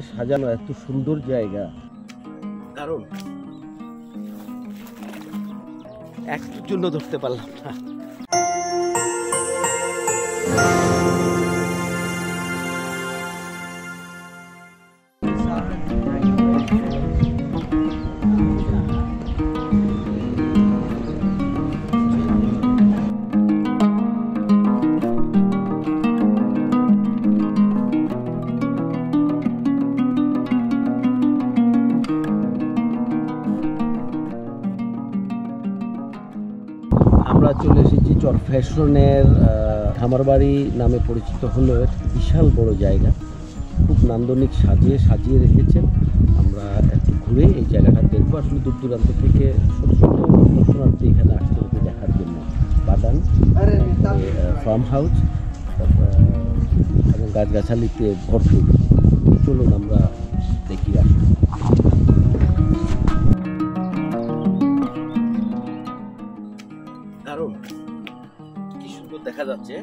সাজানো এত সুন্দর জায়গা। কারণ একটুর জন্য ধরতে পারলাম না। চর খামারবাড়ি নামে পরিচিত হলো বিশাল বড় জায়গা। খুব নান্দনিক সাজিয়ে সাজিয়ে রেখেছেন। আমরা একটু ঘুরে এই জায়গাটা দেখব। আসলে দূর দূরান্ত থেকে ছোটো ছোটো দর্শনার্থী এখানে আসতে হবে দেখার জন্য বাগান ফার্ম হাউস এবং গাছগাছালিতে ভরপুর। চলুন আমরা দেখি আসুন সুন্দর দেখা যাচ্ছে।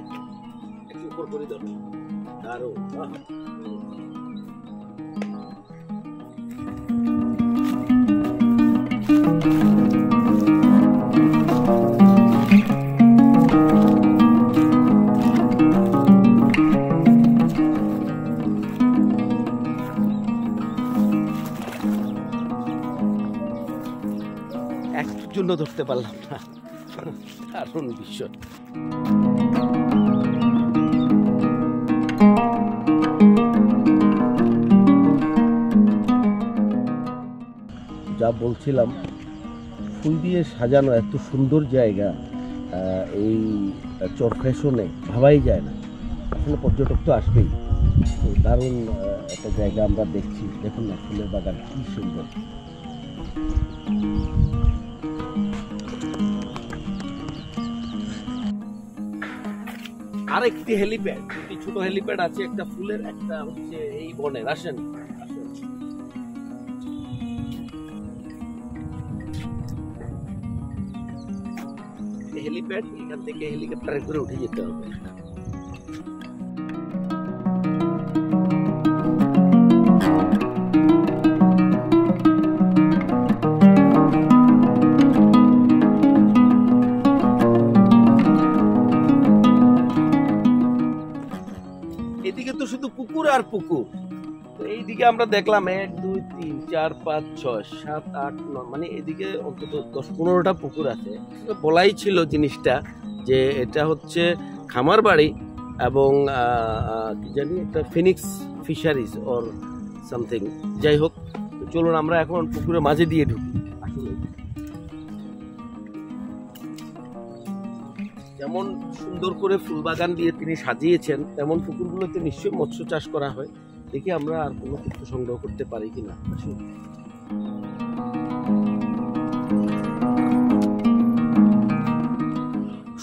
একটু উপর করে একটুর জন্য ধরতে পারলাম না। দারুণ বিষয় যা বলছিলাম, ফুল দিয়ে সাজানো এত সুন্দর জায়গা এই চর ফ্যাশনে ভাবাই যায় না। আসলে পর্যটক তো আসবেই। তো দারুণ একটা জায়গা আমরা দেখছি। দেখুন না, ফুলের বাগান কি সুন্দর। আরেকটি হেলিপ্যাড দুটি ছোট হেলিপ্যাড আছে, একটা ফুলের, একটা হচ্ছে এই বনের আসেন। হেলিপ্যাড এখান থেকে হেলিকপ্টারে করে উঠে যেতে হবে আর পুকুর। তো এইদিকে আমরা দেখলাম এক, দুই, তিন, চার, পাঁচ, ছয়, সাত, আট, নয় মানে এদিকে অন্তত দশ, পনেরোটা পুকুর আছে। বলাই ছিল জিনিসটা যে এটা হচ্ছে খামার বাড়ি এবং কি জানি একটা ফিনিক্স ফিশারিজ ওর সামথিং যাই হোক চলুন আমরা এখন পুকুরের মাঝে দিয়ে ঢুকি। যেমন সুন্দর করে ফুল বাগান দিয়ে তিনি সাজিয়েছেন, তেমন পুকুরগুলোতে নিশ্চয়ই মৎস্য চাষ করা হয়। দেখি আমরা আর কোনো তথ্য সংগ্রহ করতে পারি কিনা। আসুন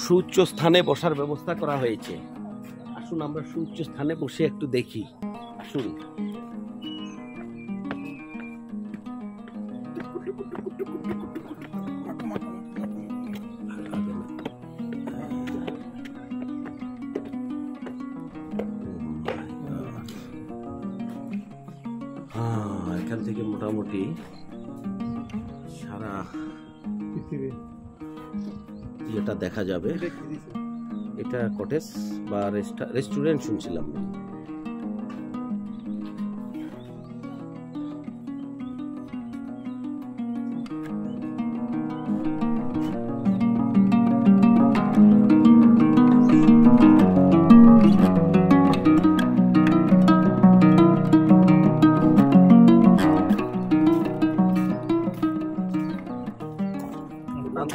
সুউচ্চ স্থানে বসার ব্যবস্থা করা হয়েছে। আসুন আমরা সুউচ্চ স্থানে বসে একটু দেখি। আসুন। মোটামুটি সারা যেটা দেখা যাবে। এটা কটেজ বা রেস্টুরেন্ট শুনছিলাম।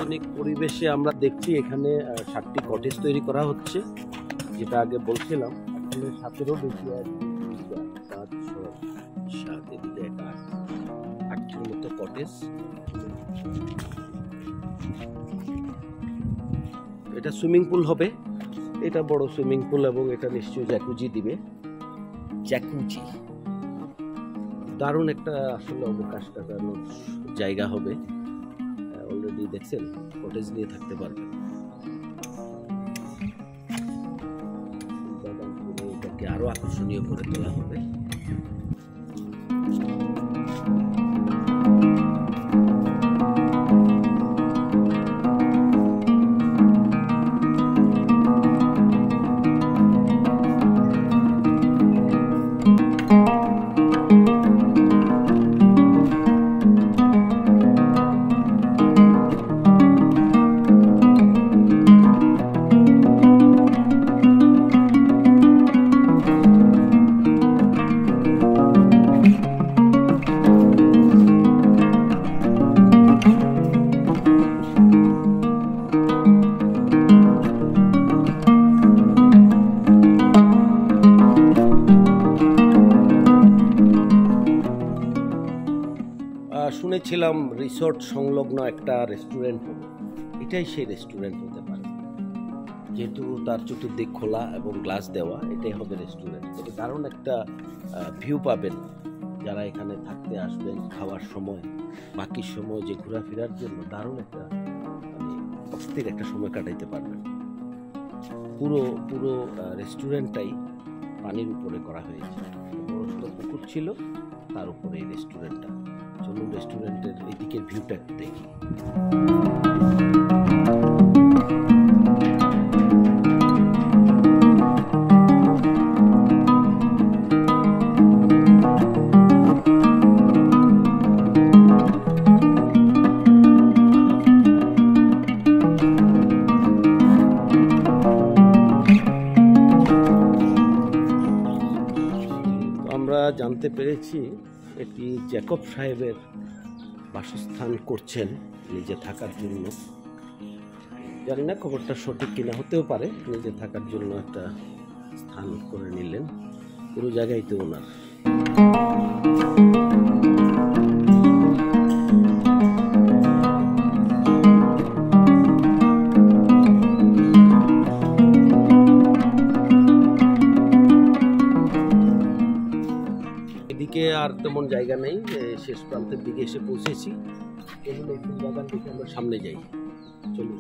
নান্দনিক পরিবেশে আমরা দেখছি এখানে সাতটি কটেজ তৈরি করা হচ্ছে। যেটা আগে বলছিলাম আসলে সাতেরও বেশি আর কি। তিন, চার, পাঁচ ছয় সাত এদিকে এক আট আটটির মতো কটেজ এটা সুইমিং পুল হবে। এটা বড় সুইমিং পুল এবং এটা নিশ্চয়ই জ্যাকুজি দিবে। জ্যাকুজি দারুণ একটা আসলে অবকাশ কাটানোর জায়গা হবে। অলরেডি দেখছেন কটেজ নিয়ে থাকতে পারবেন। আরও আকর্ষণীয় করে তোলা হবে। শুনেছিলাম রিসোর্ট সংলগ্ন একটা রেস্টুরেন্ট হবে। এটাই সেই রেস্টুরেন্ট হতে পারে। যেহেতু তার চতুর্দিক খোলা এবং গ্লাস দেওয়া, এটাই হবে রেস্টুরেন্ট। তবে দারুণ একটা ভিউ পাবেন যারা এখানে থাকতে আসবেন খাওয়ার সময়। বাকি সময় যে ঘোরাফেরার জন্য দারুণ একটা মানে অস্থির একটা সময় কাটাইতে পারবেন। পুরো পুরো রেস্টুরেন্টটাই পানির উপরে করা হয়েছে। বড় পুকুর ছিল, তার উপরে এই রেস্টুরেন্টটা। চলুন রেস্টুরেন্টের এই দিকের ভিউটা একটু দেখি। আমরা জানতে পেরেছি এটি জ্যাকব সাহেবের বাসস্থান করছেন নিজে থাকার জন্য। জানি না খবরটা সঠিক কিনা, হতেও পারে নিজে থাকার জন্য একটা স্থান করে নিলেন। পুরো জায়গায় তো ওনার। এদিকে আর তেমন জায়গা নেই শেষ প্রান্তের দিকে এসে পৌঁছেছি। চলুন এই বাগান দেখে আমরা সামনে যাই। চলুন।